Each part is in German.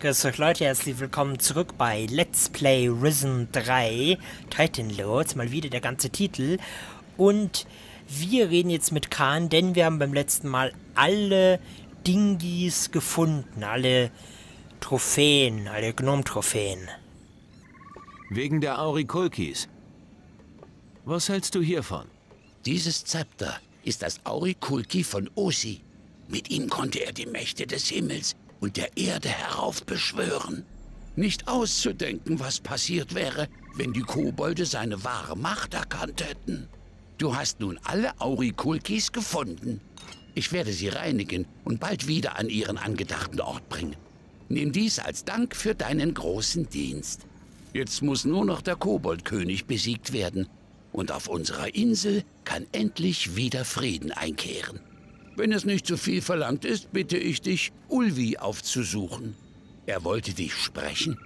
Grüß euch Leute, herzlich willkommen zurück bei Let's Play Risen 3 Titan Lords, mal wieder der ganze Titel. Und wir reden jetzt mit Khan, denn wir haben beim letzten Mal alle Dingis gefunden, alle Trophäen, alle Gnome-Trophäen. Wegen der Aurikulkis. Was hältst du hiervon? Dieses Zepter ist das Aurikulki von Osi. Mit ihm konnte er die Mächte des Himmels und der Erde heraufbeschwören. Nicht auszudenken, was passiert wäre, wenn die Kobolde seine wahre Macht erkannt hätten. Du hast nun alle Aurikulkis gefunden. Ich werde sie reinigen und bald wieder an ihren angedachten Ort bringen. Nimm dies als Dank für deinen großen Dienst. Jetzt muss nur noch der Koboldkönig besiegt werden und auf unserer Insel kann endlich wieder Frieden einkehren. Wenn es nicht zu viel verlangt ist, bitte ich dich, Ulvi aufzusuchen. Er wollte dich sprechen.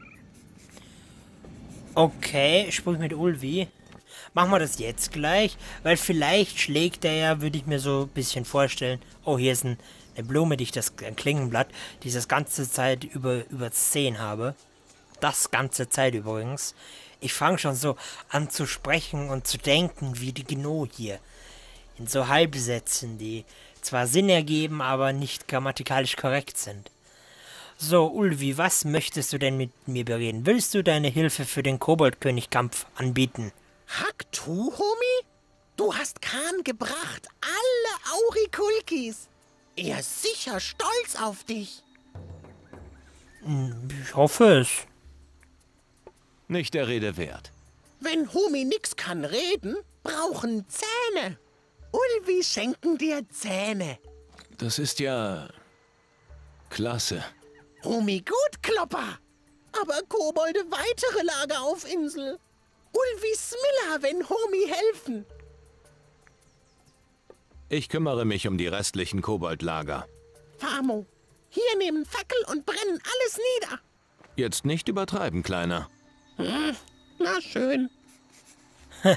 Okay, sprich mit Ulvi. Machen wir das jetzt gleich, weil vielleicht schlägt er ja, würde ich mir so ein bisschen vorstellen. Oh, hier ist ein, eine Blume, die ich das ein Klingenblatt, die ich das ganze Zeit über über 10 habe. Das ganze Zeit übrigens. Ich fange schon so an zu sprechen und zu denken wie die Gno hier. In so Halbsätzen, die zwar Sinn ergeben, aber nicht grammatikalisch korrekt sind. So, Ulvi, was möchtest du denn mit mir bereden? Willst du deine Hilfe für den Koboldkönigkampf anbieten? Hack du, Homie? Du hast Khan gebracht. Alle Aurikulkis. Er ist sicher stolz auf dich. Ich hoffe es. Nicht der Rede wert. Wenn Homie nix kann reden, brauchen Zähne. Ulvi schenken dir Zähne. Das ist ja... klasse. Homie gut, Klopper. Aber Kobolde weitere Lager auf Insel. Ulvi Smiller, wenn Homie helfen. Ich kümmere mich um die restlichen Koboldlager. Famo, hier nehmen Fackel und brennen alles nieder. Jetzt nicht übertreiben, Kleiner. Na schön.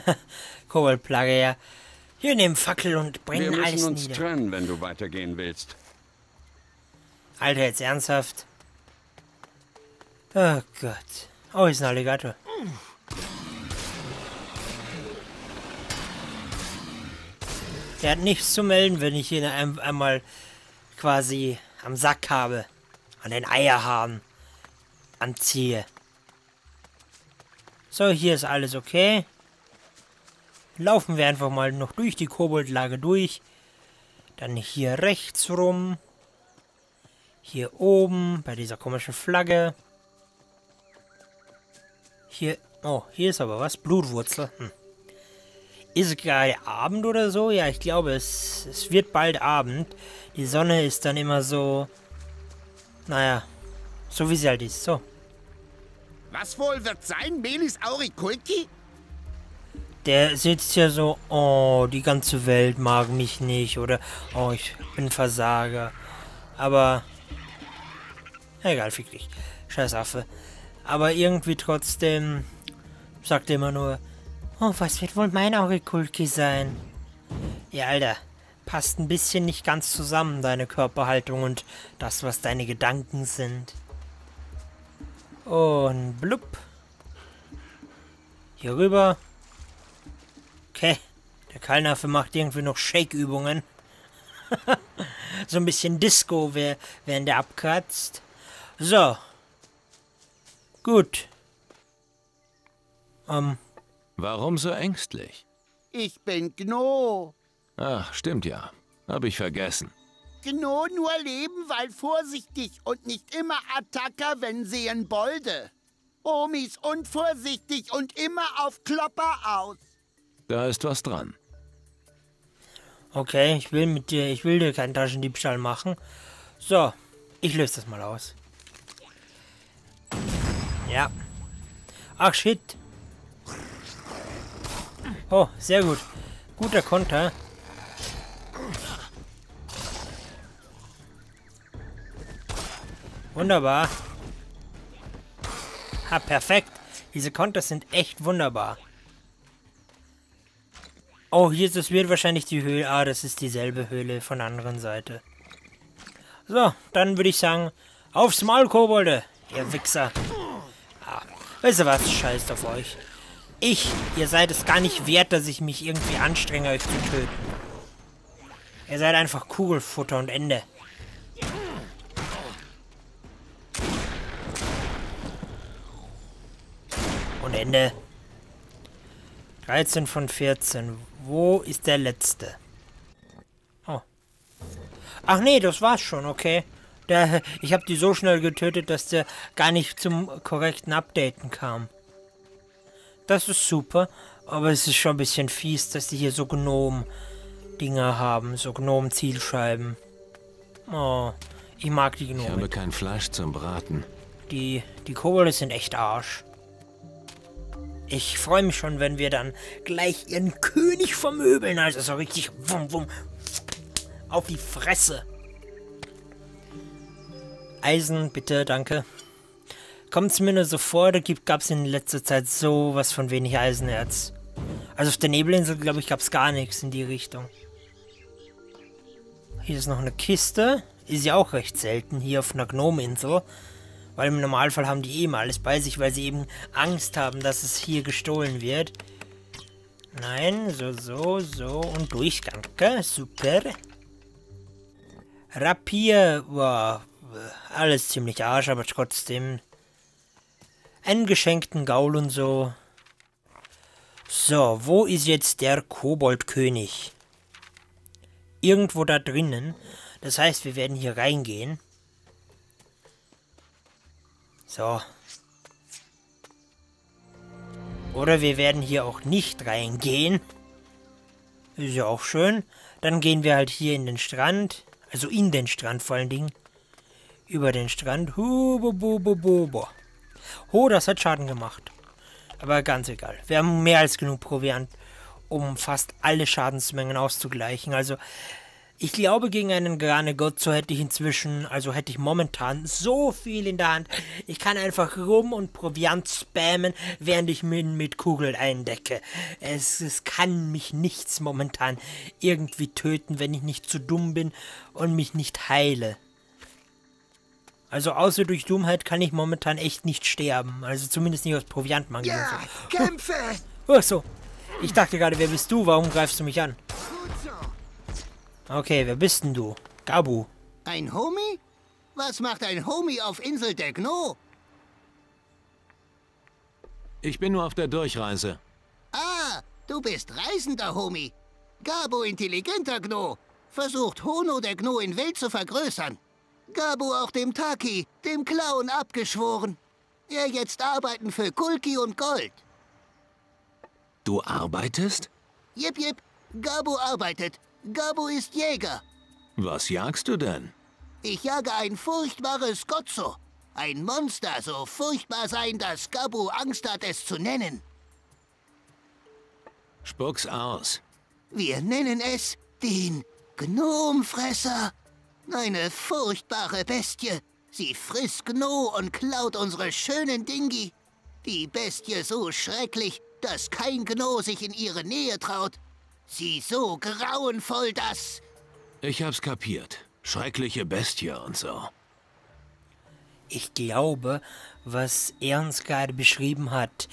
Koboldplage, ja. Hier nehmen Fackel und Wir brennen müssen alles uns nieder. trennen, wenn du weitergehen willst. Alter, jetzt ernsthaft? Oh Gott. Oh, ist ein Alligator. Der hat nichts zu melden, wenn ich ihn ein, einmal quasi am Sack habe. An den Eierhaaren anziehe. So, hier ist alles okay. Laufen wir einfach mal noch durch die Koboldlage durch. Dann hier rechts rum. Hier oben bei dieser komischen Flagge. Hier. Oh, hier ist aber was. Blutwurzel. Hm. Ist es gerade Abend oder so? Ja, ich glaube, es, es wird bald Abend. Die Sonne ist dann immer so. Naja. So wie sie halt ist. So. Was wohl wird sein, Melis Aurikulki? Der sitzt ja so, oh, die ganze Welt mag mich nicht oder oh, ich bin Versager. Aber egal, fick dich. Scheiß Affe. Aber irgendwie trotzdem sagt er immer nur, oh, was wird wohl mein Aurikulki sein? Ja, Alter, passt ein bisschen nicht ganz zusammen, deine Körperhaltung und das, was deine Gedanken sind. Und blub. Hier rüber. Okay, der Kalnaffe macht irgendwie noch Shake-Übungen. so ein bisschen Disco, während der abkratzt. So. Gut. Ähm, Warum so ängstlich? Ich bin Gno. Ach, stimmt ja. Hab ich vergessen. Gno nur leben, weil vorsichtig und nicht immer Attacker, wenn sehen Bolde. Omis unvorsichtig und immer auf Klopper aus. Da ist was dran. okay, ich will mit dir, ich will dir keinen Taschendiebstahl machen. So, ich löse das mal aus. Ja. Ach, shit. Oh, sehr gut. Guter Konter. Wunderbar. Ha, perfekt. Diese Konter sind echt wunderbar. Oh, hier ist es wird wahrscheinlich die Höhle. Ah, das ist dieselbe Höhle von der anderen Seite. So, dann würde ich sagen, aufs Maul, Kobolde. ihr Wichser. Ah, weißt du was? Scheißt auf euch. Ich, ihr seid es gar nicht wert, dass ich mich irgendwie anstrenge, euch zu töten. Ihr seid einfach Kugelfutter und Ende. Und Ende. 13 von 14. Wo ist der letzte? Oh. Ach nee, das war's schon, okay. Der, ich habe die so schnell getötet, dass der gar nicht zum korrekten Updaten kam. Das ist super, aber es ist schon ein bisschen fies, dass die hier so Gnom-Dinger haben, so Gnom-Zielscheiben. Oh, ich mag die Gnome. Ich habe kein Fleisch zum Braten. Die, die Kobolde sind echt Arsch. Ich freue mich schon, wenn wir dann gleich ihren König vermöbeln. Also so richtig wum, wum, auf die Fresse. Eisen, bitte, danke. Kommt es mir nur so vor, da gab es in letzter Zeit so was von wenig Eisenerz. Also auf der Nebelinsel, glaube ich, gab es gar nichts in die Richtung. Hier ist noch eine Kiste. Ist ja auch recht selten hier auf einer Gnominsel. Weil im Normalfall haben die eben alles bei sich, weil sie eben Angst haben, dass es hier gestohlen wird. Nein, so, so, so und durch, danke, super. Rapier war alles ziemlich Arsch, aber trotzdem einen geschenkten Gaul und so. So, wo ist jetzt der Koboldkönig? Irgendwo da drinnen. Das heißt, wir werden hier reingehen. So. Oder wir werden hier auch nicht reingehen. Ist ja auch schön. Dann gehen wir halt hier in den Strand. Also in den Strand vor allen Dingen. Über den Strand. Hubo, Oh, das hat Schaden gemacht. Aber ganz egal. Wir haben mehr als genug Proviant, um fast alle Schadensmengen auszugleichen. Also ich glaube, gegen einen Grane Gotzo hätte ich inzwischen, also hätte ich momentan so viel in der Hand. Ich kann einfach rum und Proviant spammen, während ich mich mit Kugeln eindecke. Es, es kann mich nichts momentan irgendwie töten, wenn ich nicht zu dumm bin und mich nicht heile. Also außer durch Dummheit kann ich momentan echt nicht sterben. Also zumindest nicht aus Proviantmangel. Ja, kämpfe! Ach so. Ich dachte gerade, wer bist du? Warum greifst du mich an? Okay, wer bist denn du? Gabu. Ein Homie? Was macht ein Homie auf Insel der Gno? Ich bin nur auf der Durchreise. Ah, du bist reisender Homie. Gabo intelligenter Gno. Versucht Hono der Gno in Welt zu vergrößern. Gabo auch dem Taki, dem Clown, abgeschworen. Er jetzt arbeiten für Kulki und Gold. Du arbeitest? Jip, jip, Gabo arbeitet. Gabo ist Jäger. Was jagst du denn? Ich jage ein furchtbares Gotzo. Ein Monster, so furchtbar sein, dass Gabo Angst hat, es zu nennen. Spuck's aus. Wir nennen es den Gnomfresser. Eine furchtbare Bestie. Sie frisst Gno und klaut unsere schönen Dingi. Die Bestie so schrecklich, dass kein Gno sich in ihre Nähe traut. Sie so grauenvoll, dass... Ich hab's kapiert. Schreckliche Bestie und so. Ich glaube, was er uns gerade beschrieben hat,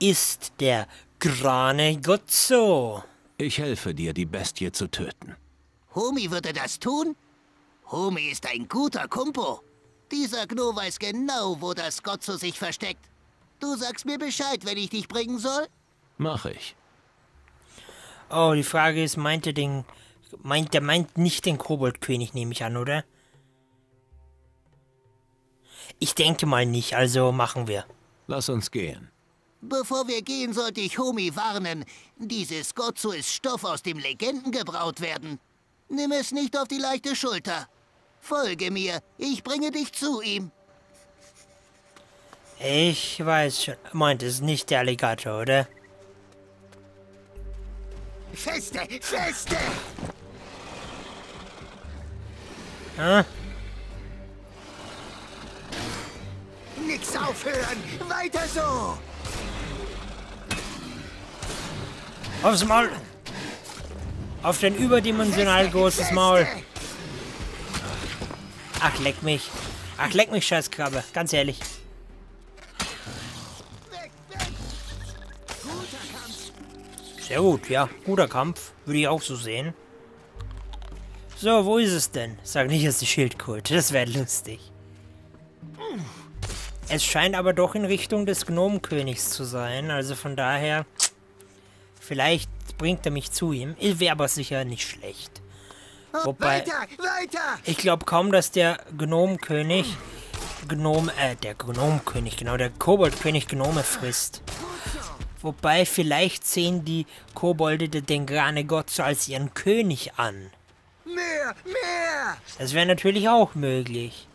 ist der Grane Gotzo. Ich helfe dir, die Bestie zu töten. Homi würde das tun? Homi ist ein guter Kumpo. Dieser Gno weiß genau, wo das Gotzo sich versteckt. Du sagst mir Bescheid, wenn ich dich bringen soll? Mach ich. Oh, die Frage ist, meint er den... Meint, der meint nicht den Koboldkönig, nehme ich an, oder? Ich denke mal nicht, also machen wir. Lass uns gehen. Bevor wir gehen, sollte ich Homi warnen. Dieses Gotzo ist Stoff, aus dem Legenden gebraut werden. Nimm es nicht auf die leichte Schulter. Folge mir, ich bringe dich zu ihm. Ich weiß schon. Meint es nicht der Alligator, oder? Feste, feste! Hm? Nix aufhören! Weiter so! Aufs Maul! Auf den überdimensional großes Maul! Ach, leck mich. Ach, leck mich, scheiß Krabbe. Ganz ehrlich. Sehr gut, ja. Guter Kampf. Würde ich auch so sehen. So, wo ist es denn? Sag nicht, es ist die Schildkröte. Das wäre lustig. Es scheint aber doch in Richtung des Gnomenkönigs zu sein. Also von daher... Vielleicht bringt er mich zu ihm. Wäre aber sicher nicht schlecht. Wobei... Weiter, weiter! Ich glaube kaum, dass der Gnomenkönig... Gnome... Äh, der Gnomenkönig, genau. Der Koboldkönig Gnome frisst. Wobei vielleicht sehen die Kobolde den Grane Gott als ihren König an. Mehr, mehr! Das wäre natürlich auch möglich.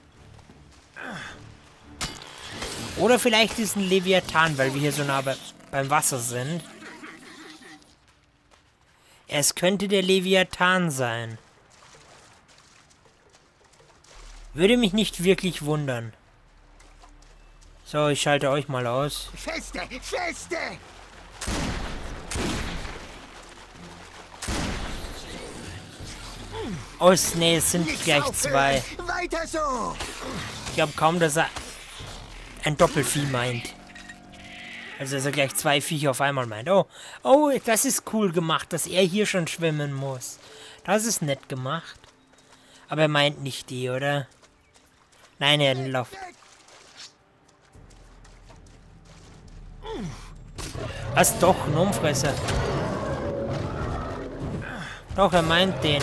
Oder vielleicht ist ein Leviathan, weil wir hier so nah bei, beim Wasser sind. Es könnte der Leviathan sein. Würde mich nicht wirklich wundern. So, ich schalte euch mal aus. Feste, feste! Oh, nee, es sind Nicht gleich zwei. Weiter so! Ich glaube kaum, dass er ein Doppelvieh meint. Also, dass er gleich zwei Viecher auf einmal meint. Oh, oh, das ist cool gemacht, dass er hier schon schwimmen muss. Das ist nett gemacht. Aber er meint nicht die, oder? Nein, er hat Was doch, Gnomfresser. Doch, er meint den.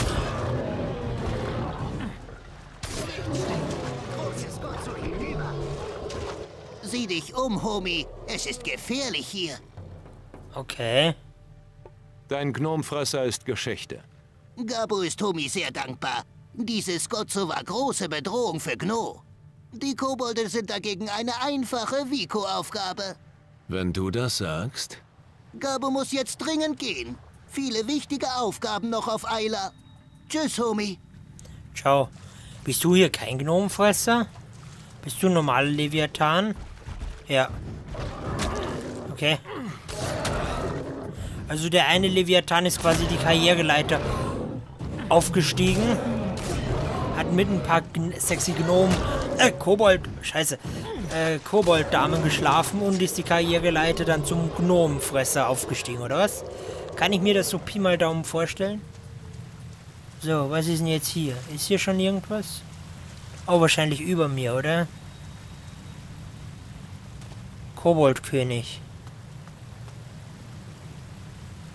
Sieh dich um, Homie. Es ist gefährlich hier. Okay. Dein Gnomfresser ist Geschichte. Gabo ist Homie sehr dankbar. Dieses Gotzo war große Bedrohung für Gno. Die Kobolde sind dagegen eine einfache Vico-Aufgabe. Wenn du das sagst. Gabo muss jetzt dringend gehen. Viele wichtige Aufgaben noch auf Eila. Tschüss, Homie. Ciao. Bist du hier kein Gnomenfresser? Bist du ein normaler Leviathan? Ja. Okay. Also der eine Leviathan ist quasi die Karriereleiter aufgestiegen. Hat mit ein paar sexy Gnomen, äh, Kobold, scheiße, äh, Kobold-Damen geschlafen und ist die Karriereleiter dann zum Gnomenfresser aufgestiegen, oder was? Kann ich mir das so Pi mal Daumen vorstellen? So, was ist denn jetzt hier? Ist hier schon irgendwas? Oh, wahrscheinlich über mir, oder? Koboldkönig.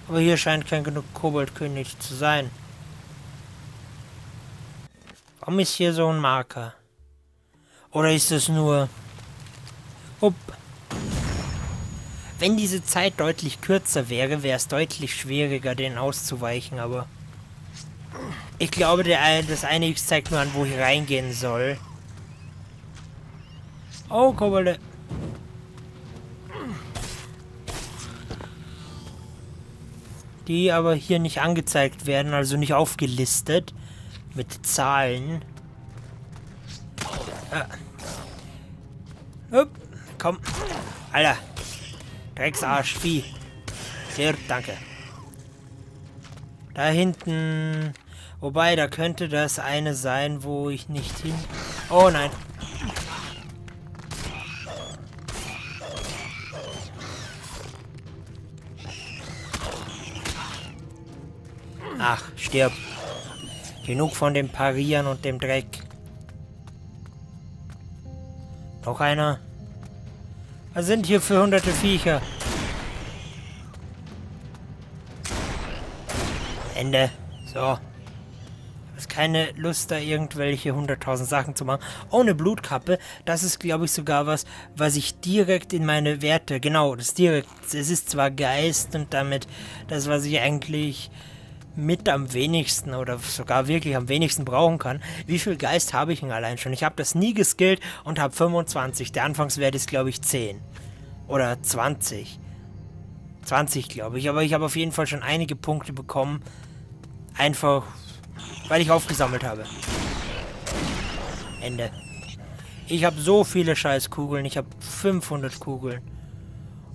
Aber hier scheint kein genug Koboldkönig zu sein. Warum ist hier so ein Marker? Oder ist es nur... Upp. Wenn diese Zeit deutlich kürzer wäre, wäre es deutlich schwieriger, den auszuweichen, aber... Ich glaube, der, das eine zeigt nur an, wo ich reingehen soll. Oh, Kobolde. Die aber hier nicht angezeigt werden, also nicht aufgelistet. Mit Zahlen. Ah. Upp, komm. Alter. Drecksarsch, Vieh. Stirb, danke. Da hinten... Wobei, da könnte das eine sein, wo ich nicht hin... Oh nein. Ach, stirb. Genug von dem Parieren und dem Dreck. Noch einer. Was sind hier für hunderte Viecher? Ende. So. Ist keine Lust, da irgendwelche hunderttausend Sachen zu machen. Ohne Blutkappe, das ist, glaube ich, sogar was, was ich direkt in meine Werte, genau, das direkt, es ist zwar Geist und damit das, was ich eigentlich mit am wenigsten oder sogar wirklich am wenigsten brauchen kann. Wie viel Geist habe ich denn allein schon? Ich habe das nie geskillt und habe 25. Der Anfangswert ist, glaube ich, 10. Oder 20. 20, glaube ich. Aber ich habe auf jeden Fall schon einige Punkte bekommen. Einfach, weil ich aufgesammelt habe. Ende. Ich habe so viele Scheißkugeln. Ich habe 500 Kugeln.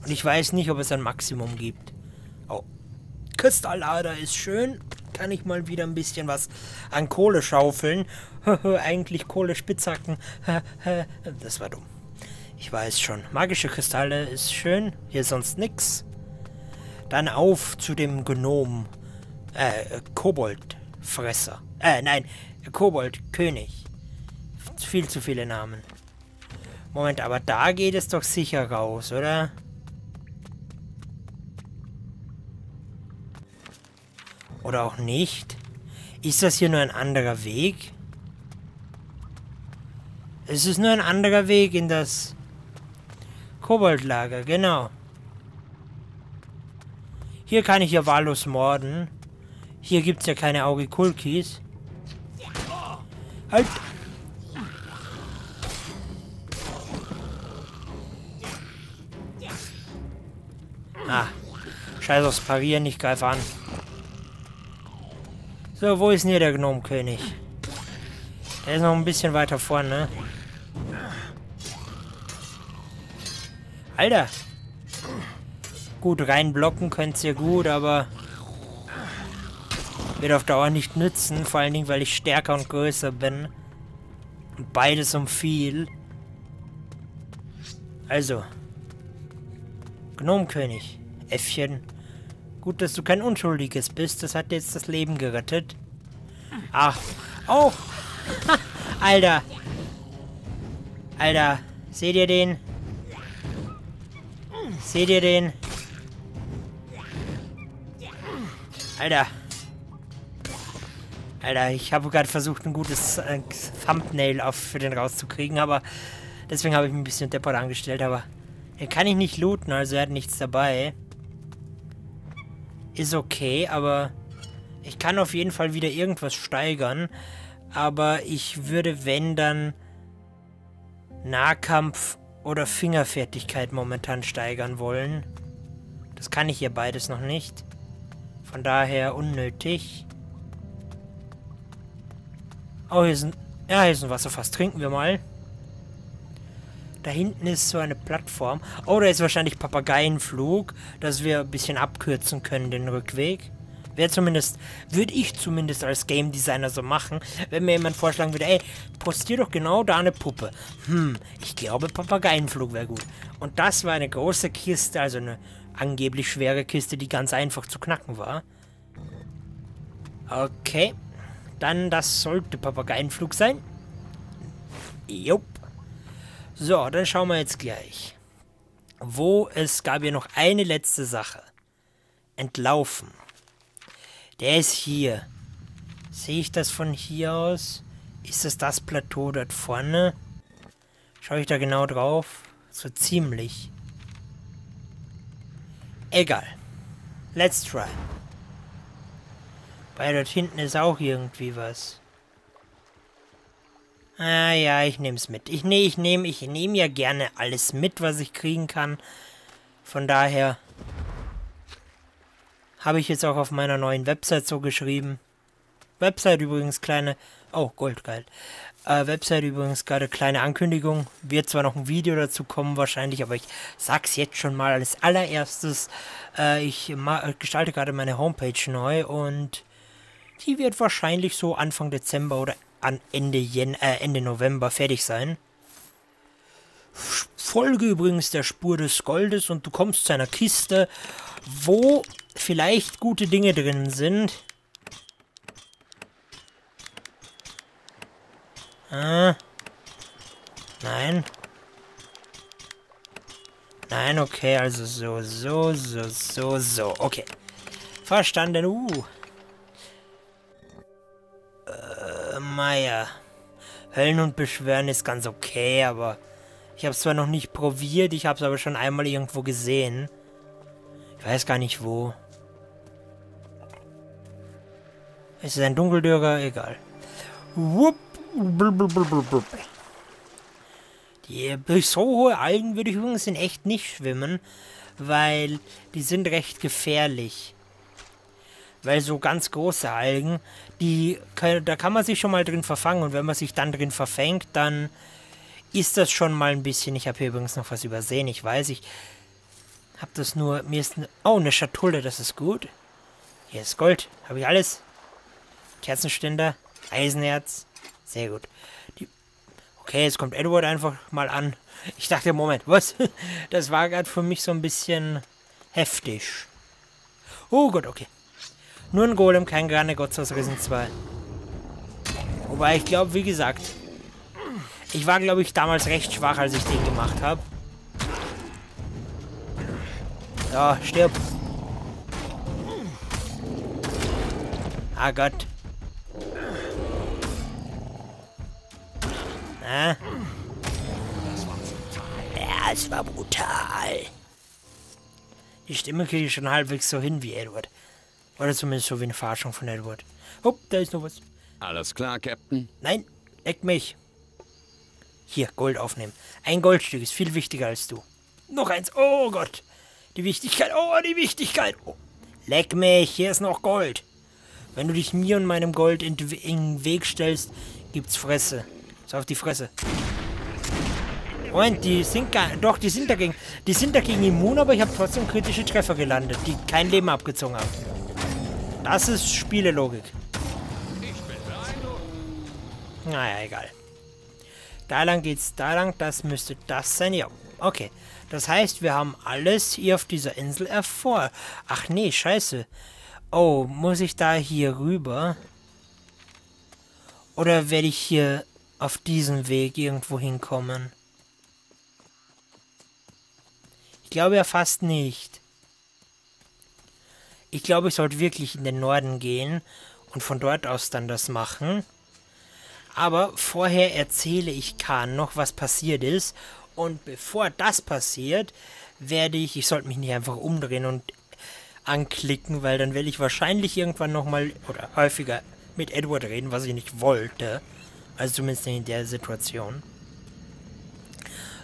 Und ich weiß nicht, ob es ein Maximum gibt. Kristallader ist schön. kann ich mal wieder ein bisschen was an Kohle schaufeln. Eigentlich Kohle Spitzhacken. das war dumm. Ich weiß schon. Magische Kristalle ist schön. Hier sonst nix. Dann auf zu dem Gnom. Äh, Koboldfresser. Äh, nein. Koboldkönig. Viel zu viele Namen. Moment, aber da geht es doch sicher raus, oder? Oder auch nicht? Ist das hier nur ein anderer Weg? Es ist nur ein anderer Weg in das Koboldlager, genau. Hier kann ich ja wahllos morden. Hier gibt es ja keine Aurikulkis. Halt! Ah. Scheiß aufs Parieren, ich greife an. So, wo ist denn hier der Gnomkönig? Der ist noch ein bisschen weiter vorne. Alter! Gut, reinblocken könnt ihr gut, aber wird auf Dauer nicht nützen. Vor allen Dingen, weil ich stärker und größer bin. Und beides um viel. Also. Gnomkönig. Äffchen. Gut, dass du kein Unschuldiges bist. Das hat jetzt das Leben gerettet. Ach. Oh. Alter. Alter. Seht ihr den? Seht ihr den? Alter. Alter, ich habe gerade versucht, ein gutes äh, Thumbnail auf für den rauszukriegen, aber deswegen habe ich mich ein bisschen deppert angestellt, aber er kann ich nicht looten, also er hat nichts dabei. Ist okay, aber ich kann auf jeden Fall wieder irgendwas steigern, aber ich würde, wenn, dann Nahkampf oder Fingerfertigkeit momentan steigern wollen. Das kann ich hier beides noch nicht. Von daher unnötig. Oh, hier ist ein... Ja, hier ist ein Wasserfass. Trinken wir mal. Da hinten ist so eine Plattform. Oh, da ist wahrscheinlich Papageienflug, dass wir ein bisschen abkürzen können, den Rückweg. Wäre zumindest, würde ich zumindest als Game Designer so machen, wenn mir jemand vorschlagen würde, ey, postier doch genau da eine Puppe. Hm, ich glaube Papageienflug wäre gut. Und das war eine große Kiste, also eine angeblich schwere Kiste, die ganz einfach zu knacken war. Okay. Dann, das sollte Papageienflug sein. Jupp. So, dann schauen wir jetzt gleich. Wo es gab ja noch eine letzte Sache. Entlaufen. Der ist hier. Sehe ich das von hier aus? Ist es das Plateau dort vorne? Schaue ich da genau drauf? So ziemlich. Egal. Let's try. Weil dort hinten ist auch irgendwie was. Ah ja, ich nehme es mit. Ich, nee, ich nehme ich nehm ja gerne alles mit, was ich kriegen kann. Von daher habe ich jetzt auch auf meiner neuen Website so geschrieben. Website übrigens kleine... Oh, Gold, geil. Äh, Website übrigens gerade kleine Ankündigung. Wird zwar noch ein Video dazu kommen wahrscheinlich, aber ich sag's jetzt schon mal als allererstes. Äh, ich gestalte gerade meine Homepage neu und die wird wahrscheinlich so Anfang Dezember oder an Ende, Jen äh, Ende November fertig sein. Folge übrigens der Spur des Goldes und du kommst zu einer Kiste, wo vielleicht gute Dinge drin sind. Ah. Nein. Nein, okay, also so, so, so, so, so. Okay. Verstanden. Uh. Meier. Höllen beschwören ist ganz okay, aber ich habe es zwar noch nicht probiert, ich habe es aber schon einmal irgendwo gesehen. Ich weiß gar nicht wo. Ist es ein Dunkeldürger? Egal. Wupp. Die, durch so hohe Algen würde ich übrigens in echt nicht schwimmen, weil die sind recht gefährlich. Weil so ganz große Algen, die da kann man sich schon mal drin verfangen und wenn man sich dann drin verfängt, dann ist das schon mal ein bisschen. Ich habe hier übrigens noch was übersehen, ich weiß, ich habe das nur, mir ist, eine, oh, eine Schatulle, das ist gut. Hier ist Gold, habe ich alles. Kerzenständer, Eisenherz. Sehr gut. Die okay, jetzt kommt Edward einfach mal an. Ich dachte, Moment, was? Das war gerade für mich so ein bisschen heftig. Oh Gott, okay. Nur ein Golem, kein Garne Gott aus Risen 2. Wobei ich glaube, wie gesagt, ich war, glaube ich, damals recht schwach, als ich den gemacht habe. Ja, stirb. Ah Gott. Ah. Ja, es war brutal. Die Stimme kriege ich schon halbwegs so hin wie Edward. Oder zumindest so wie eine Forschung von Edward. Hopp, da ist noch was. Alles klar, Captain? Nein, leck mich. Hier, Gold aufnehmen. Ein Goldstück ist viel wichtiger als du. Noch eins. Oh Gott. Die Wichtigkeit. Oh, die Wichtigkeit. Oh. Leck mich. Hier ist noch Gold. Wenn du dich mir und meinem Gold in den Weg stellst, gibt's Fresse. So auf die Fresse. Moment, die sind gar... Doch, die sind dagegen... Die sind dagegen immun, aber ich habe trotzdem kritische Treffer gelandet, die kein Leben abgezogen haben. Das ist Spielelogik. Naja, egal. Da lang geht's da lang. Das müsste das sein. Ja, okay. Das heißt, wir haben alles hier auf dieser Insel erfor. Ach nee, scheiße. Oh, muss ich da hier rüber? Oder werde ich hier auf diesem Weg irgendwo hinkommen? Ich glaube ja fast nicht. Ich glaube, ich sollte wirklich in den Norden gehen und von dort aus dann das machen. Aber vorher erzähle ich Kahn noch, was passiert ist. Und bevor das passiert, werde ich, ich sollte mich nicht einfach umdrehen und anklicken, weil dann werde ich wahrscheinlich irgendwann nochmal oder häufiger mit Edward reden, was ich nicht wollte. Also zumindest in der Situation.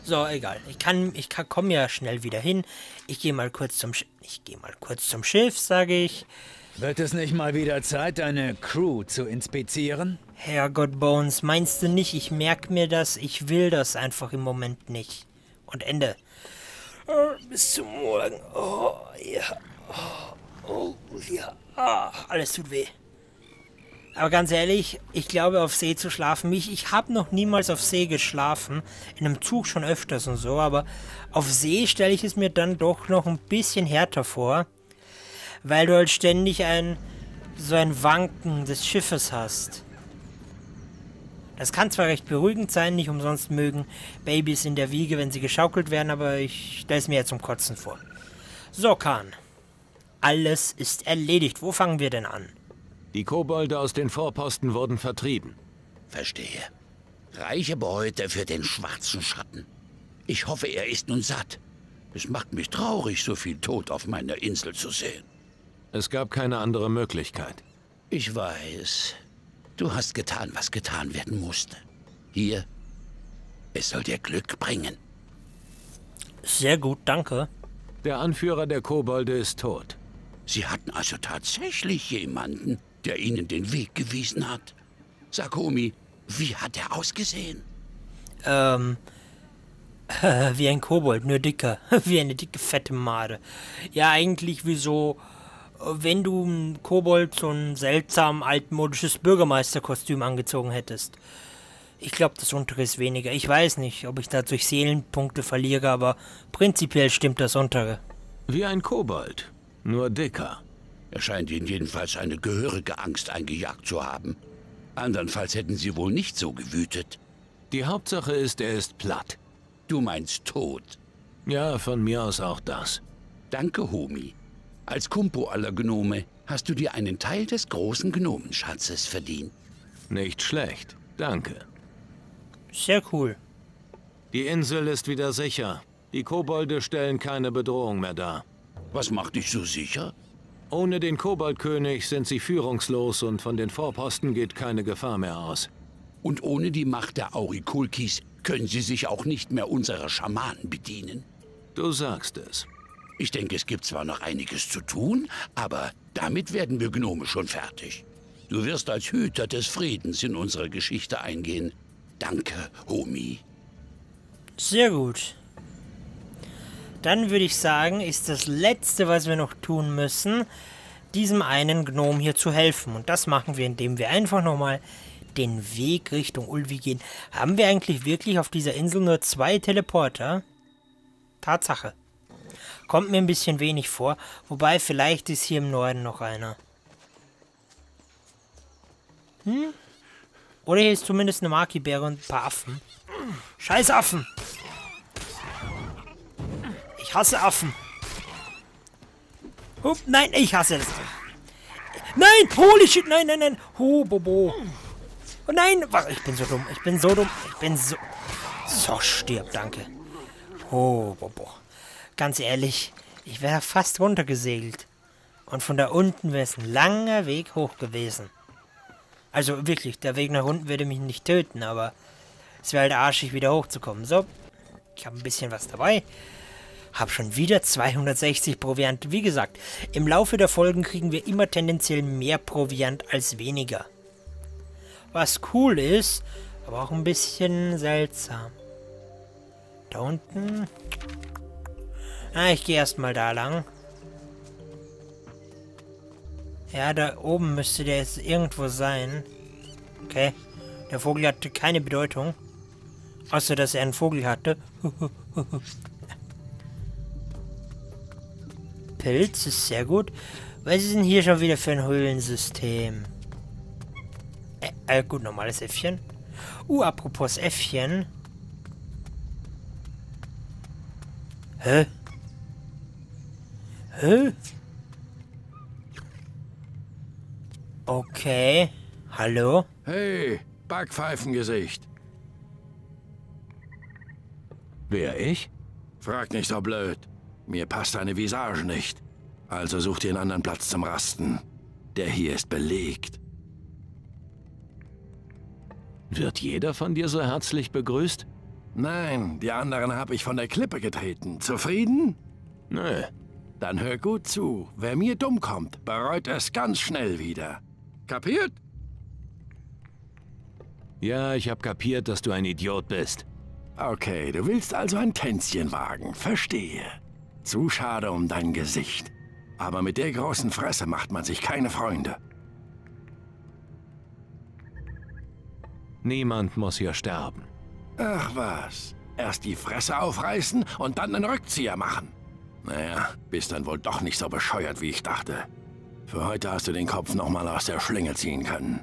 So, egal. Ich kann, ich kann, komme ja schnell wieder hin. Ich gehe mal kurz zum, Sch ich gehe mal kurz zum Schiff, sage ich. Wird es nicht mal wieder Zeit, deine Crew zu inspizieren? Herrgott Bones, meinst du nicht, ich merke mir das? Ich will das einfach im Moment nicht. Und Ende. Oh, bis zum Morgen. Oh, ja. Oh, oh ja. Ah, alles tut weh. Aber ganz ehrlich, ich glaube, auf See zu schlafen, ich, ich habe noch niemals auf See geschlafen. In einem Zug schon öfters und so, aber auf See stelle ich es mir dann doch noch ein bisschen härter vor weil du halt ständig ein so ein Wanken des Schiffes hast. Das kann zwar recht beruhigend sein, nicht umsonst mögen Babys in der Wiege, wenn sie geschaukelt werden, aber ich stelle es mir jetzt zum Kotzen vor. So, Khan. Alles ist erledigt. Wo fangen wir denn an? Die Kobolde aus den Vorposten wurden vertrieben. Verstehe. Reiche Beute für den schwarzen Schatten. Ich hoffe, er ist nun satt. Es macht mich traurig, so viel Tod auf meiner Insel zu sehen. Es gab keine andere Möglichkeit. Ich weiß. Du hast getan, was getan werden musste. Hier, es soll dir Glück bringen. Sehr gut, danke. Der Anführer der Kobolde ist tot. Sie hatten also tatsächlich jemanden, der ihnen den Weg gewiesen hat. Sakomi, wie hat er ausgesehen? Ähm, äh, wie ein Kobold, nur dicker. wie eine dicke, fette Made. Ja, eigentlich wie so wenn du ein Kobold so ein seltsam altmodisches Bürgermeisterkostüm angezogen hättest. Ich glaube, das untere ist weniger. Ich weiß nicht, ob ich dadurch Seelenpunkte verliere, aber prinzipiell stimmt das untere. Wie ein Kobold, nur dicker. Er scheint ihnen jedenfalls eine gehörige Angst eingejagt zu haben. Andernfalls hätten sie wohl nicht so gewütet. Die Hauptsache ist, er ist platt. Du meinst tot? Ja, von mir aus auch das. Danke, Homi. Als Kumpo aller Gnome hast du dir einen Teil des großen Gnomenschatzes verdient. Nicht schlecht, danke. Sehr cool. Die Insel ist wieder sicher. Die Kobolde stellen keine Bedrohung mehr dar. Was macht dich so sicher? Ohne den Koboldkönig sind sie führungslos und von den Vorposten geht keine Gefahr mehr aus. Und ohne die Macht der Aurikulkis können sie sich auch nicht mehr unserer Schamanen bedienen. Du sagst es. Ich denke, es gibt zwar noch einiges zu tun, aber damit werden wir Gnome schon fertig. Du wirst als Hüter des Friedens in unsere Geschichte eingehen. Danke, Homi. Sehr gut. Dann würde ich sagen, ist das Letzte, was wir noch tun müssen, diesem einen Gnom hier zu helfen. Und das machen wir, indem wir einfach nochmal den Weg Richtung Ulvi gehen. Haben wir eigentlich wirklich auf dieser Insel nur zwei Teleporter? Tatsache. Kommt mir ein bisschen wenig vor. Wobei, vielleicht ist hier im Norden noch einer. Hm? Oder hier ist zumindest eine Maki-Bäre und ein paar Affen. Scheiß Affen! Hasse Affen. Oh, nein, ich hasse das. Nein, holy shit, nein, nein, nein. Oh, Bobo. Oh nein, was? Ich bin so dumm, ich bin so dumm, ich bin so... So, stirb, danke. Oh, Bobo. Ganz ehrlich, ich wäre fast runtergesegelt. Und von da unten wäre es ein langer Weg hoch gewesen. Also wirklich, der Weg nach unten würde mich nicht töten, aber es wäre halt arschig, wieder hochzukommen. So, ich habe ein bisschen was dabei. Hab schon wieder 260 Proviant. Wie gesagt, im Laufe der Folgen kriegen wir immer tendenziell mehr Proviant als weniger. Was cool ist, aber auch ein bisschen seltsam. Da unten... Ah, ich gehe erstmal da lang. Ja, da oben müsste der jetzt irgendwo sein. Okay. Der Vogel hatte keine Bedeutung. Außer, dass er einen Vogel hatte. Pilz ist sehr gut. Was ist denn hier schon wieder für ein Höhlensystem? Äh, äh, gut, normales Äffchen. Uh, apropos Äffchen. Hä? Hä? Okay. Hallo? Hey, Backpfeifengesicht. Wer, ich? Frag nicht so blöd. Mir passt deine Visage nicht. Also such dir einen anderen Platz zum Rasten. Der hier ist belegt. Wird jeder von dir so herzlich begrüßt? Nein, die anderen habe ich von der Klippe getreten. Zufrieden? Nö. Dann hör gut zu. Wer mir dumm kommt, bereut es ganz schnell wieder. Kapiert? Ja, ich hab kapiert, dass du ein Idiot bist. Okay, du willst also ein Tänzchen wagen. Verstehe. Zu schade um dein Gesicht. Aber mit der großen Fresse macht man sich keine Freunde. Niemand muss hier sterben. Ach was. Erst die Fresse aufreißen und dann einen Rückzieher machen. Naja, bist dann wohl doch nicht so bescheuert, wie ich dachte. Für heute hast du den Kopf nochmal aus der Schlinge ziehen können.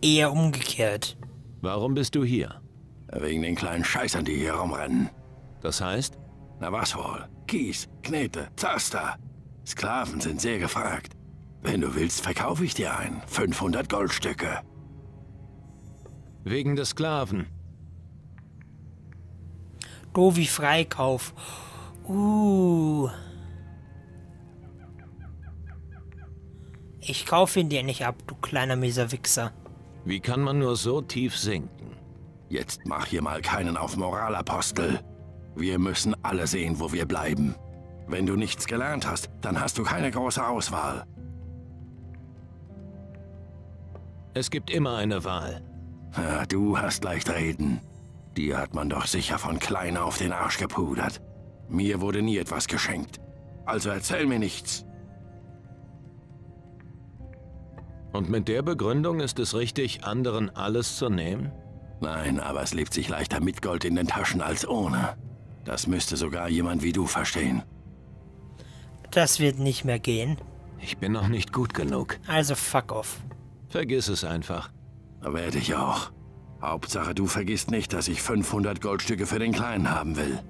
Eher umgekehrt. Warum bist du hier? Wegen den kleinen Scheißern, die hier rumrennen. Das heißt? Na was wohl? Kies, Knete, Zaster. Sklaven sind sehr gefragt. Wenn du willst, verkaufe ich dir einen. 500 Goldstücke. Wegen des Sklaven. Dovi Freikauf. Uh. Ich kaufe ihn dir nicht ab, du kleiner mieser Wichser. Wie kann man nur so tief sinken? Jetzt mach hier mal keinen auf Moralapostel. Wir müssen alle sehen, wo wir bleiben. Wenn du nichts gelernt hast, dann hast du keine große Auswahl. Es gibt immer eine Wahl. Ja, du hast leicht reden. Dir hat man doch sicher von klein auf den Arsch gepudert. Mir wurde nie etwas geschenkt. Also erzähl mir nichts. Und mit der Begründung ist es richtig, anderen alles zu nehmen? Nein, aber es lebt sich leichter mit Gold in den Taschen als ohne. Das müsste sogar jemand wie du verstehen. Das wird nicht mehr gehen. Ich bin noch nicht gut genug. Also fuck off. Vergiss es einfach. Werde ich auch. Hauptsache, du vergisst nicht, dass ich 500 Goldstücke für den Kleinen haben will.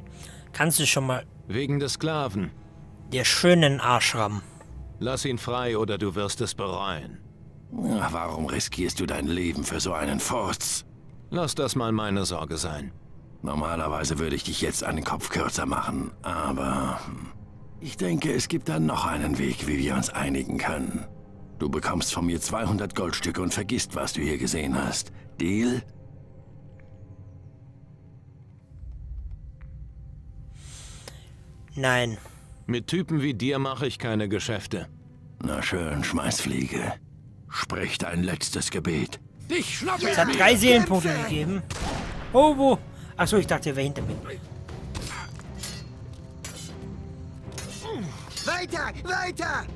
Kannst du schon mal Wegen des Sklaven. der schönen Arschram. Lass ihn frei oder du wirst es bereuen. Ach, Warum riskierst du dein Leben für so einen Furz? Lass das mal meine Sorge sein. Normalerweise würde ich dich jetzt einen Kopf kürzer machen, aber... hm, Ich denke, es gibt dann noch einen Weg, wie wir uns einigen können. Du bekommst von mir 200 Goldstücke und vergisst, was du hier gesehen hast. Deal? Nein. Mit Typen wie dir mache ich keine Geschäfte. Na schön, Schmeißfliege. Sprich dein letztes Gebet. Dich schnapp ich Es hat drei Seelenpunkte gegeben. Oh, wo? Achso, ich dachte, er wäre hinter mir. Weiter, weiter!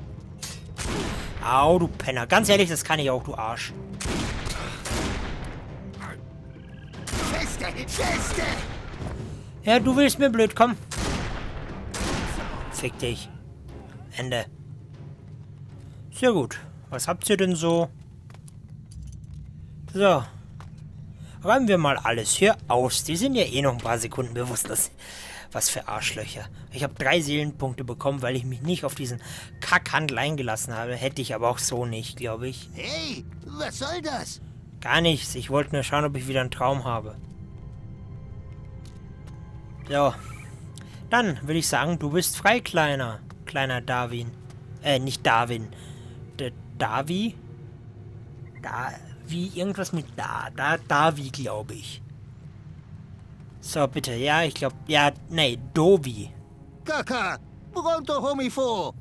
Au, du Penner. Ganz ehrlich, das kann ich auch, du Arsch. Feste, feste! Ja, du willst mir blöd, komm. Fick dich. Ende. Sehr gut. Was habt ihr denn so? So. Räumen wir mal alles hier aus. Die sind ja eh noch ein paar Sekunden bewusst. Das, was für Arschlöcher. Ich habe drei Seelenpunkte bekommen, weil ich mich nicht auf diesen Kackhandel eingelassen habe. Hätte ich aber auch so nicht, glaube ich. Hey, was soll das? Gar nichts. Ich wollte nur schauen, ob ich wieder einen Traum habe. So. Dann würde ich sagen, du bist frei, Kleiner. Kleiner Darwin. Äh, nicht Darwin. Der Davi? Da, wie irgendwas mit da. Da, Davi, glaube ich. So, bitte. Ja, ich glaube, ja, nee, Dovi. Kaka, pronto homifo.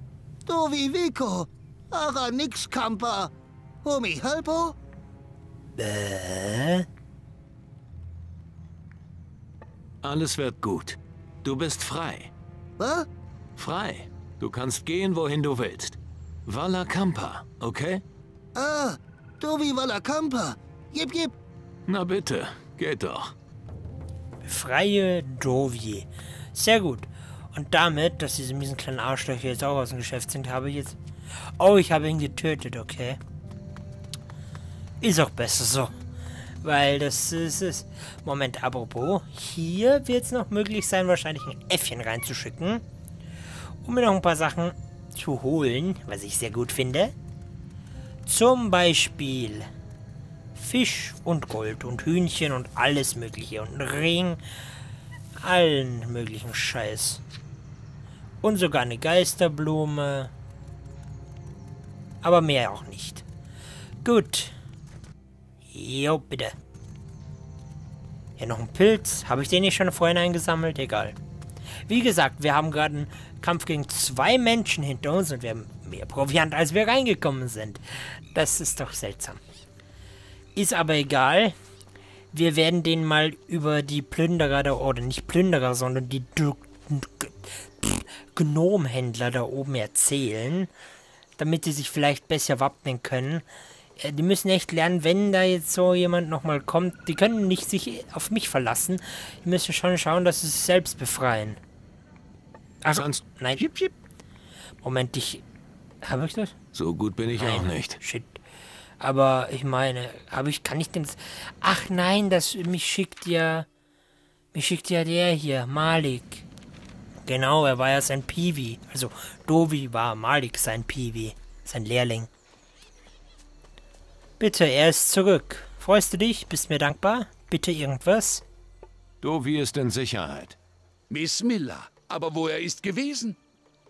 Dovi Vico. Ara nix Kampa. Homi Halpo? Äh? Alles wird gut. Du bist frei. Was? Frei. Du kannst gehen, wohin du willst. Walla Kampa, okay? Ah, Dovi Walla Kampa. Jip, jip. Na bitte, geht doch. Freie Dovi. Sehr gut. Und damit, dass diese miesen kleinen Arschlöcher jetzt auch aus dem Geschäft sind, habe ich jetzt... Oh, ich habe ihn getötet, okay. Ist auch besser so. Weil das ist es. Moment, apropos. Hier wird es noch möglich sein, wahrscheinlich ein Äffchen reinzuschicken. Um mir noch ein paar Sachen zu holen, was ich sehr gut finde. Zum Beispiel Fisch und Gold und Hühnchen und alles mögliche. Und Ring. Allen möglichen Scheiß. Und sogar eine Geisterblume. Aber mehr auch nicht. Gut. Jo, bitte. Hier noch ein Pilz. Habe ich den nicht schon vorhin eingesammelt? Egal. Wie gesagt, wir haben gerade einen Kampf gegen zwei Menschen hinter uns und wir haben mehr Proviant, als wir reingekommen sind. Das ist doch seltsam. Ist aber egal. Wir werden denen mal über die Plünderer da, oder nicht Plünderer, sondern die Gnomhändler da oben erzählen, damit sie sich vielleicht besser wappnen können. Die müssen echt lernen, wenn da jetzt so jemand nochmal kommt, die können nicht sich auf mich verlassen. Die müssen schon schauen, dass sie sich selbst befreien. Ach, Sonst- nein. Moment, ich... Habe ich das? So gut bin ich auch Nein, nicht. Shit. Aber ich meine, habe ich, kann ich denn... Ach nein, das, mich schickt ja... Mich schickt ja der hier, Malik. Genau, er war ja sein Piwi. Also, Dovi war Malik sein Piwi. Sein Lehrling. Bitte, er ist zurück. Freust du dich? Bist mir dankbar? Bitte irgendwas? Dovi ist in Sicherheit. Miss Miller. Aber wo er ist gewesen?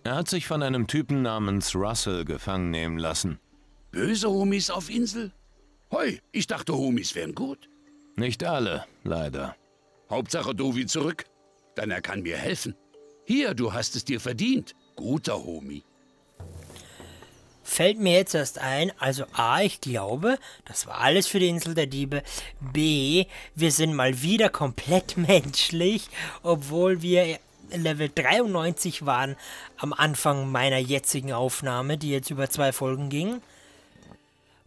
Er hat sich von einem Typen namens Russell gefangen nehmen lassen. Böse Homies auf Insel? Hoi, ich dachte, Homies wären gut. Nicht alle, leider. Hauptsache Dovi zurück. Dann er kann mir helfen. Hier, du hast es dir verdient. Guter Homie. Fällt mir jetzt erst ein, also A, ich glaube, das war alles für die Insel der Diebe. B, wir sind mal wieder komplett menschlich, obwohl wir Level 93 waren am Anfang meiner jetzigen Aufnahme, die jetzt über zwei Folgen ging.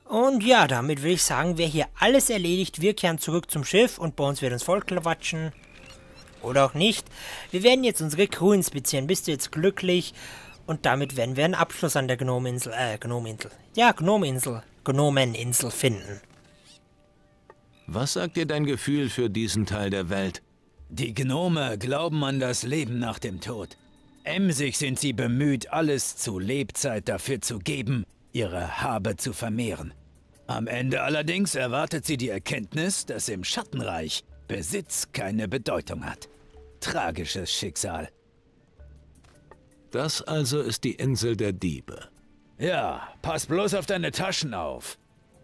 Und ja, damit will ich sagen, wäre hier alles erledigt. Wir kehren zurück zum Schiff und bei uns wird uns voll quatschen. Oder auch nicht. Wir werden jetzt unsere Crew inspizieren. Bist du jetzt glücklich? Und damit werden wir einen Abschluss an der Gnomeninsel, äh, Gnomeninsel. Ja, Gnomeninsel. Gnomeninsel finden. Was sagt dir dein Gefühl für diesen Teil der Welt? Die Gnome glauben an das Leben nach dem Tod. Emsig sind sie bemüht, alles zu Lebzeit dafür zu geben, ihre Habe zu vermehren. Am Ende allerdings erwartet sie die Erkenntnis, dass im Schattenreich Besitz keine Bedeutung hat. Tragisches Schicksal. Das also ist die Insel der Diebe. Ja, pass bloß auf deine Taschen auf.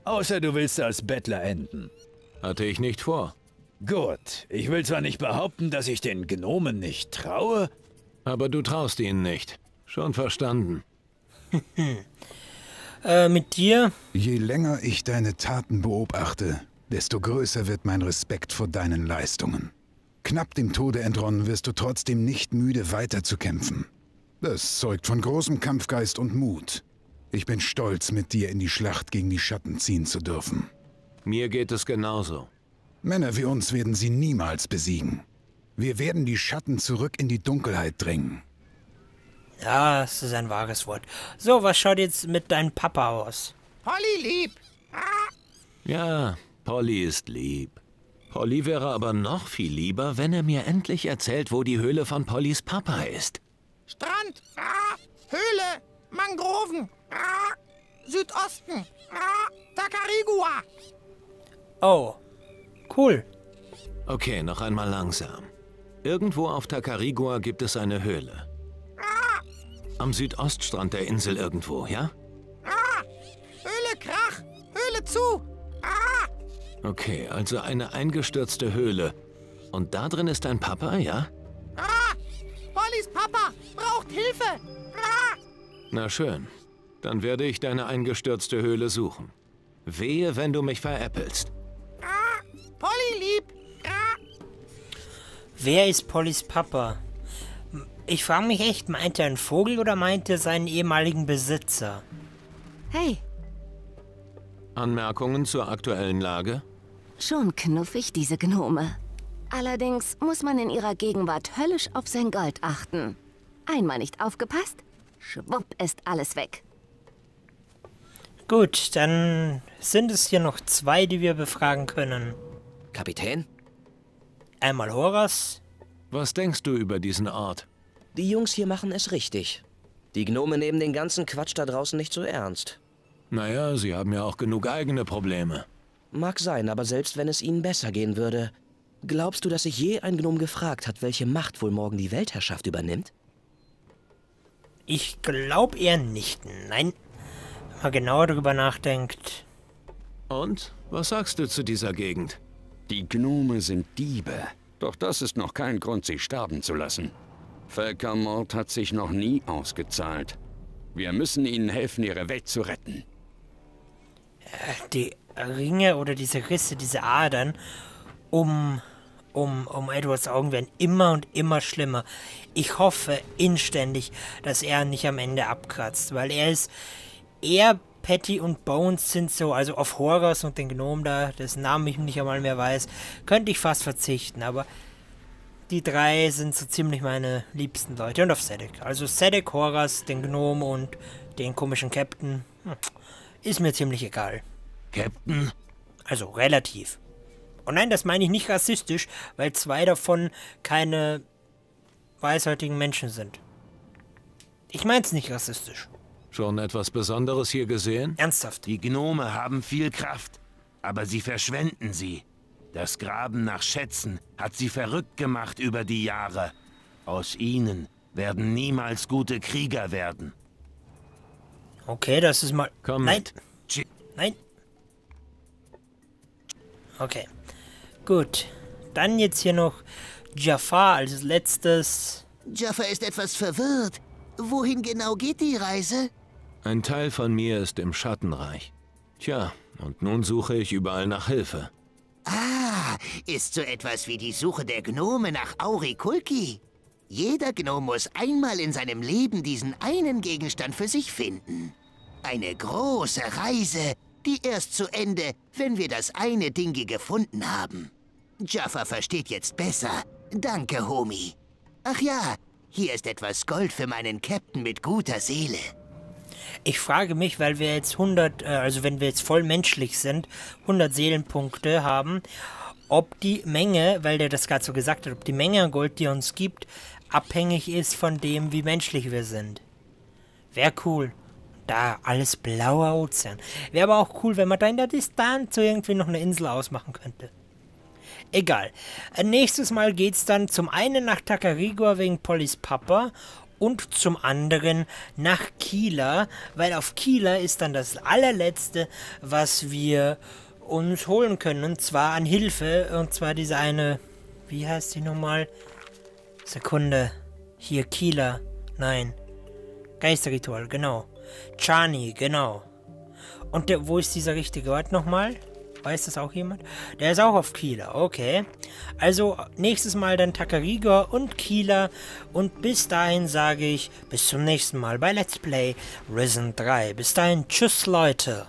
Außer du willst als Bettler enden. Hatte ich nicht vor. Gut, ich will zwar nicht behaupten, dass ich den Gnomen nicht traue, Aber du traust ihnen nicht. Schon verstanden. Äh, mit dir? Je länger ich deine Taten beobachte, desto größer wird mein Respekt vor deinen Leistungen. Knapp dem Tode entronnen wirst du trotzdem nicht müde weiterzukämpfen. Das zeugt von großem Kampfgeist und Mut. Ich bin stolz, mit dir in die Schlacht gegen die Schatten ziehen zu dürfen. Mir geht es genauso. Männer wie uns werden sie niemals besiegen. Wir werden die Schatten zurück in die Dunkelheit drängen. Ja, das ist ein wahres Wort. So, was schaut jetzt mit deinem Papa aus? Polly lieb. Ja, Polly ist lieb. Polly wäre aber noch viel lieber, wenn er mir endlich erzählt, wo die Höhle von Pollys Papa ist. Strand, ah, Höhle, Mangroven, ah, Südosten, ah, Tacarigua. Oh, cool. Okay, noch einmal langsam. Irgendwo auf Tacarigua gibt es eine Höhle. Am Südoststrand der Insel irgendwo, ja? Höhle Krach, Höhle zu. Okay, also eine eingestürzte Höhle. Und da drin ist dein Papa, ja? ah, Pollys Papa braucht Hilfe. Ah, Na schön. Dann werde ich deine eingestürzte Höhle suchen. Wehe, wenn du mich veräppelst. Polly lieb. Wer ist Pollys Papa? Ich frage mich echt, meint er einen Vogel oder meint er seinen ehemaligen Besitzer? Hey, Anmerkungen zur aktuellen Lage? schon knuffig, diese Gnome. Allerdings muss man in ihrer Gegenwart höllisch auf sein Gold achten. Einmal nicht aufgepasst, schwupp ist alles weg. Gut, dann sind es hier noch zwei, die wir befragen können. Kapitän? Einmal Horas. Was denkst du über diesen Ort? Die Jungs hier machen es richtig. Die Gnome nehmen den ganzen Quatsch da draußen nicht so ernst. Naja, sie haben ja auch genug eigene Probleme. Mag sein, aber selbst wenn es ihnen besser gehen würde, glaubst du, dass sich je ein Gnome gefragt hat, welche Macht wohl morgen die Weltherrschaft übernimmt? Ich glaube eher nicht. Nein. Wenn man genauer darüber nachdenkt. Und? Was sagst du zu dieser Gegend? Die Gnome sind Diebe. Doch das ist noch kein Grund, sie sterben zu lassen. Völkermord hat sich noch nie ausgezahlt. Wir müssen ihnen helfen, ihre Welt zu retten. Die Ringe oder diese Risse, diese Adern um, um, um Edwards Augen werden immer und immer schlimmer. Ich hoffe inständig, dass er nicht am Ende abkratzt, weil er ist. Er, Patty und Bones sind so, also auf Horus und den Gnom da, dessen Namen ich nicht einmal mehr weiß, könnte ich fast verzichten, aber die drei sind so ziemlich meine liebsten Leute und auf Sedek. Also Sedek, Horus, den Gnom und den komischen Captain. Hm, ist mir ziemlich egal. Captain? Also relativ. Und nein, das meine ich nicht rassistisch, weil zwei davon keine weißhäutigen Menschen sind. Ich meine es nicht rassistisch. Schon etwas Besonderes hier gesehen? Ernsthaft. Die Gnome haben viel Kraft, aber sie verschwenden sie. Das Graben nach Schätzen hat sie verrückt gemacht über die Jahre. Aus ihnen werden niemals gute Krieger werden. Okay, das ist mal. Komm Nein. mit. Nein. Okay. Gut. Dann jetzt hier noch Jafar als letztes. Jaffa ist etwas verwirrt. Wohin genau geht die Reise? Ein Teil von mir ist im Schattenreich. Tja, und nun suche ich überall nach Hilfe. Ah, ist so etwas wie die Suche der Gnome nach Aurikulki. Jeder Gnome muss einmal in seinem Leben diesen einen Gegenstand für sich finden. Eine große Reise, die erst zu Ende, wenn wir das eine Dingi gefunden haben. Jaffa versteht jetzt besser. Danke, Homie. Ach ja, hier ist etwas Gold für meinen Captain mit guter Seele. Ich frage mich, weil wir jetzt 100, äh, also wenn wir jetzt voll menschlich sind, 100 Seelenpunkte haben, ob die Menge, weil der das gerade so gesagt hat, ob die Menge an Gold, die er uns gibt, abhängig ist von dem, wie menschlich wir sind. Wäre cool. Da alles blauer Ozean. Wäre aber auch cool, wenn man da in der Distanz irgendwie noch eine Insel ausmachen könnte. Egal. Äh, Nächstes Mal geht's dann zum einen nach Tacarigua wegen Pollys Papa und zum anderen nach Kieler, weil auf Kieler ist dann das allerletzte, was wir uns holen können, und zwar an Hilfe, und zwar diese eine, wie heißt die nochmal? Sekunde. Hier, Kieler. Nein. Geisterritual, genau. Chani, genau. Und der, wo ist dieser richtige Ort nochmal? Weiß das auch jemand? Der ist auch auf Kieler, okay. Also nächstes Mal dann Takariga und Kieler. Und bis dahin sage ich bis zum nächsten Mal bei Let's Play Risen 3. Bis dahin, tschüss Leute.